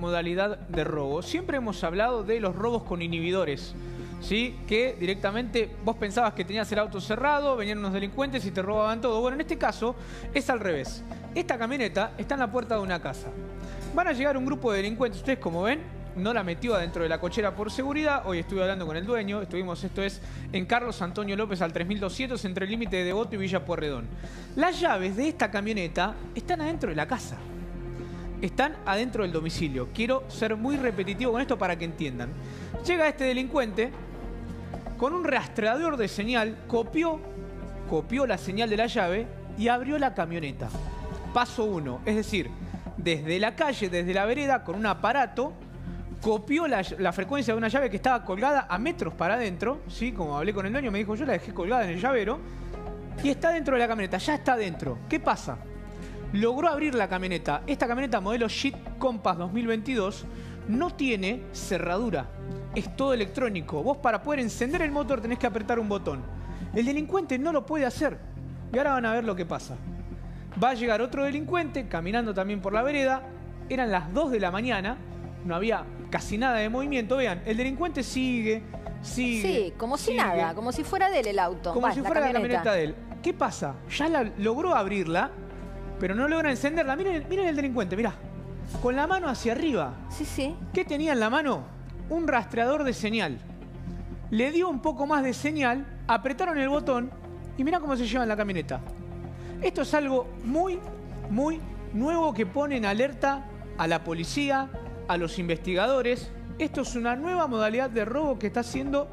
modalidad de robo. Siempre hemos hablado de los robos con inhibidores. ¿Sí? Que directamente vos pensabas que tenías el auto cerrado, venían unos delincuentes y te robaban todo. Bueno, en este caso es al revés. Esta camioneta está en la puerta de una casa. Van a llegar un grupo de delincuentes, ustedes como ven, no la metió adentro de la cochera por seguridad. Hoy estuve hablando con el dueño, estuvimos, esto es, en Carlos Antonio López al 3200 entre el límite de Devoto y Villa Porredón. Las llaves de esta camioneta están adentro de la casa están adentro del domicilio. Quiero ser muy repetitivo con esto para que entiendan. Llega este delincuente con un rastreador de señal, copió, copió la señal de la llave y abrió la camioneta. Paso uno, es decir, desde la calle, desde la vereda, con un aparato, copió la, frecuencia de una llave que estaba colgada a metros para adentro, ¿sí? como hablé con el dueño, me dijo yo la dejé colgada en el llavero, y está dentro de la camioneta, ya está dentro. ¿Qué pasa? Logró abrir la camioneta. Esta camioneta modelo Jeep Compass 2022 no tiene cerradura. Es todo electrónico. Vos para poder encender el motor tenés que apretar un botón. El delincuente no lo puede hacer. Y ahora van a ver lo que pasa. Va a llegar otro delincuente caminando también por la vereda. Eran las 2 de la mañana. No había casi nada de movimiento. Vean, el delincuente sigue, sigue. Sí, como si nada, como si fuera de él el auto. Como si fuera la camioneta de él. ¿Qué pasa? Ya la, logró abrirla pero no logra encenderla. Miren, miren el delincuente, mirá. Con la mano hacia arriba. Sí, sí. ¿Qué tenía en la mano? Un rastreador de señal. Le dio un poco más de señal, apretaron el botón y mira cómo se lleva en la camioneta. Esto es algo muy, muy nuevo que pone en alerta a la policía, a los investigadores. Esto es una nueva modalidad de robo que está haciendo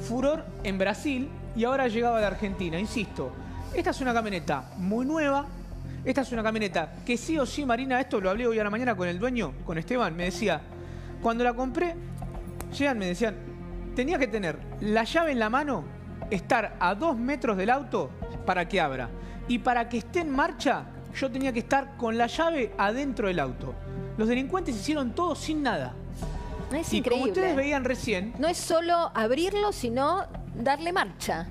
furor en Brasil y ahora ha llegado a la Argentina. Insisto, esta es una camioneta muy nueva. Esta es una camioneta que sí o sí, Marina, esto lo hablé hoy a la mañana con el dueño, con Esteban, me decía, cuando la compré, llegan, me decían, tenía que tener la llave en la mano, estar a dos metros del auto para que abra. Y para que esté en marcha, yo tenía que estar con la llave adentro del auto. Los delincuentes hicieron todo sin nada. Es y como ustedes veían recién... No es solo abrirlo, sino darle marcha.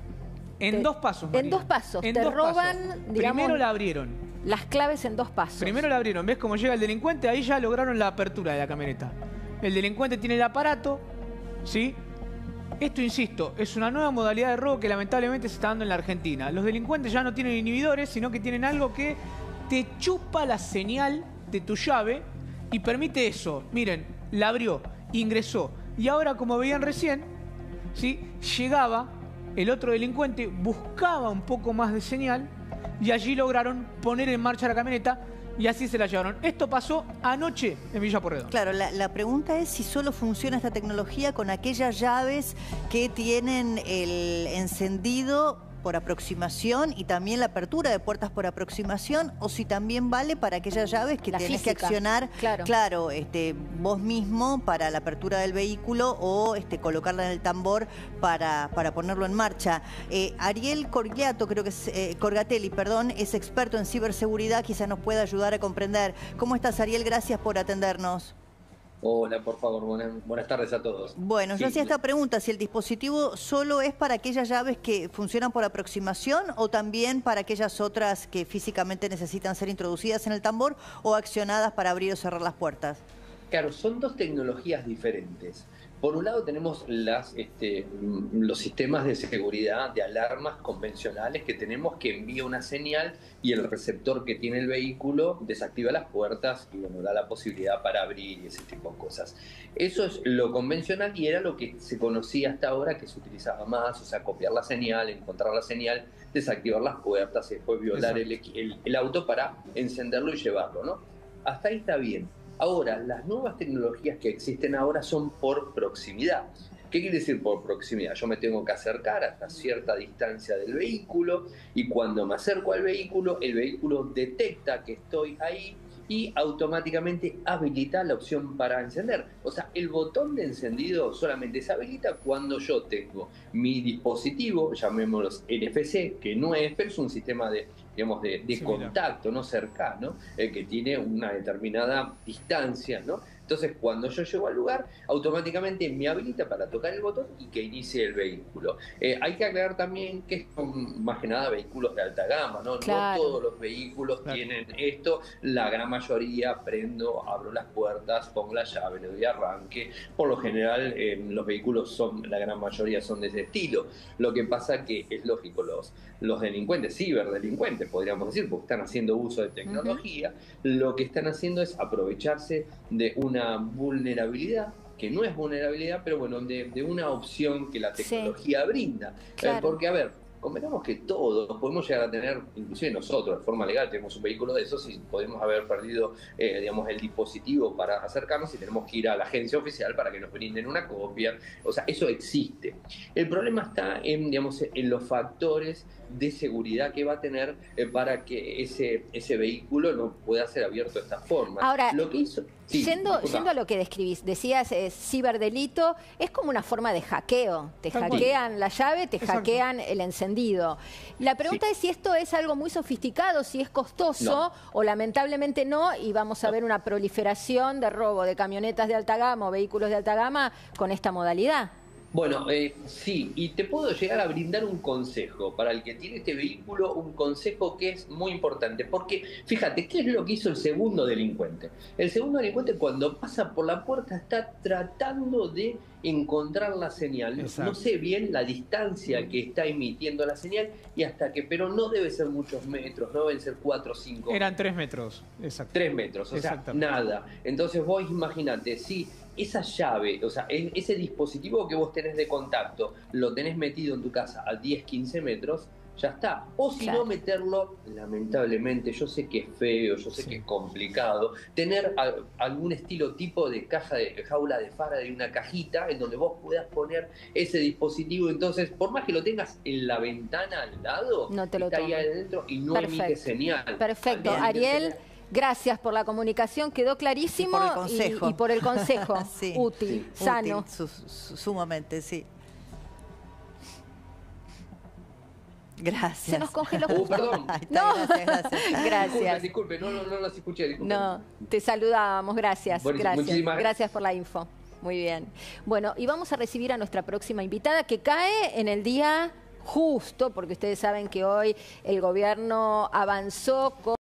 En dos pasos. En dos pasos. te roban, Primero la abrieron. Las claves en dos pasos. Primero la abrieron. ¿Ves cómo llega el delincuente? Ahí ya lograron la apertura de la camioneta. El delincuente tiene el aparato, ¿sí? Esto, insisto, es una nueva modalidad de robo que lamentablemente se está dando en la Argentina. Los delincuentes ya no tienen inhibidores, sino que tienen algo que te chupa la señal de tu llave y permite eso. Miren, la abrió, ingresó. Y ahora, como veían recién, ¿sí? llegaba el otro delincuente buscaba un poco más de señal y allí lograron poner en marcha la camioneta y así se la llevaron. Esto pasó anoche en Villa Porredón. Claro, la, la, pregunta es si solo funciona esta tecnología con aquellas llaves que tienen el encendido por aproximación y también la apertura de puertas por aproximación o si también vale para aquellas llaves que tenés que accionar, claro, este, vos mismo para la apertura del vehículo o este, colocarla en el tambor para, para ponerlo en marcha. Eh, Ariel Corgliato, creo que es eh, Corgatelli, perdón, es experto en ciberseguridad, quizás nos pueda ayudar a comprender. ¿Cómo estás Ariel? Gracias por atendernos. Hola, por favor, buenas, tardes a todos. Bueno, yo hacía esta pregunta, si el dispositivo solo es para aquellas llaves que funcionan por aproximación o también para aquellas otras que físicamente necesitan ser introducidas en el tambor o accionadas para abrir o cerrar las puertas. Claro, son dos tecnologías diferentes. Por un lado tenemos las, este, los sistemas de seguridad de alarmas convencionales que tenemos que envía una señal y el receptor que tiene el vehículo desactiva las puertas y bueno, da la posibilidad para abrir y ese tipo de cosas. Eso es lo convencional y era lo que se conocía hasta ahora que se utilizaba más, o sea, copiar la señal, encontrar la señal, desactivar las puertas y después violar el, el auto para encenderlo y llevarlo, ¿no? Hasta ahí está bien Ahora, las nuevas tecnologías que existen ahora son por proximidad. ¿Qué quiere decir por proximidad? Yo me tengo que acercar hasta cierta distancia del vehículo y cuando me acerco al vehículo, el vehículo detecta que estoy ahí y automáticamente habilita la opción para encender. O sea, el botón de encendido solamente se habilita cuando yo tengo mi dispositivo, llamémoslo NFC, que no es, pero es un sistema de, digamos, de, contacto no cercano, eh, que tiene una determinada distancia, ¿no? Entonces, cuando yo llego al lugar, automáticamente me habilita para tocar el botón y que inicie el vehículo. Eh, hay que aclarar también que son más que nada vehículos de alta gama, ¿no? No todos los vehículos tienen esto. La gran mayoría prendo, abro las puertas, pongo la llave, le doy arranque. Por lo general, eh, los vehículos son, la gran mayoría son de ese estilo. Lo que pasa que es lógico, los, los delincuentes, ciberdelincuentes, podríamos decir, porque están haciendo uso de tecnología, lo que están haciendo es aprovecharse de una vulnerabilidad que no es vulnerabilidad, pero bueno, de, una opción que la tecnología brinda. Eh, porque, a ver, convengamos que todos podemos llegar a tener, inclusive nosotros de forma legal tenemos un vehículo de esos y podemos haber perdido, eh, digamos, el dispositivo para acercarnos y tenemos que ir a la agencia oficial para que nos brinden una copia. O sea, eso existe. El problema está en, digamos, en los factores de seguridad que va a tener eh, para que ese, ese vehículo no pueda ser abierto de esta forma. Ahora, lo que hizo, yendo, a lo que describís, decías es ciberdelito, es como una forma de hackeo. Te hackean la llave, te hackean el encendido. La pregunta es si esto es algo muy sofisticado, si es costoso o lamentablemente no, y vamos a ver una proliferación de robo de camionetas de alta gama o vehículos de alta gama con esta modalidad. Bueno, eh, sí, y te puedo llegar a brindar un consejo para el que tiene este vehículo, un consejo que es muy importante, porque fíjate, ¿qué es lo que hizo el segundo delincuente? El segundo delincuente cuando pasa por la puerta está tratando de encontrar la señal. No sé bien la distancia que está emitiendo la señal y hasta que, pero no debe ser muchos metros, no deben ser cuatro o cinco. Eran tres metros, exacto. Tres metros, o sea, nada. Entonces vos imaginate, si esa llave, o sea, ese dispositivo que vos tenés de contacto, lo tenés metido en tu casa a 10, 15 metros, ya está. O si no meterlo, lamentablemente, yo sé que es feo, yo sé que es complicado, tener algún estilo tipo de caja de jaula de fara de una cajita en donde vos puedas poner ese dispositivo. Entonces, por más que lo tengas en la ventana al lado, no te lo está ahí adentro y no emite señal. Perfecto. Ariel. Gracias por la comunicación, quedó clarísimo. Y por el consejo. Y, por el consejo. útil, sano. sumamente, sí. Gracias. Se nos congeló uh, perdón. no, gracias, gracias. Disculpe, no, no, no las escuché. No, te saludábamos, gracias. gracias. Gracias por la info. Muy bien. Bueno, y vamos a recibir a nuestra próxima invitada que cae en el día justo, porque ustedes saben que hoy el gobierno avanzó con...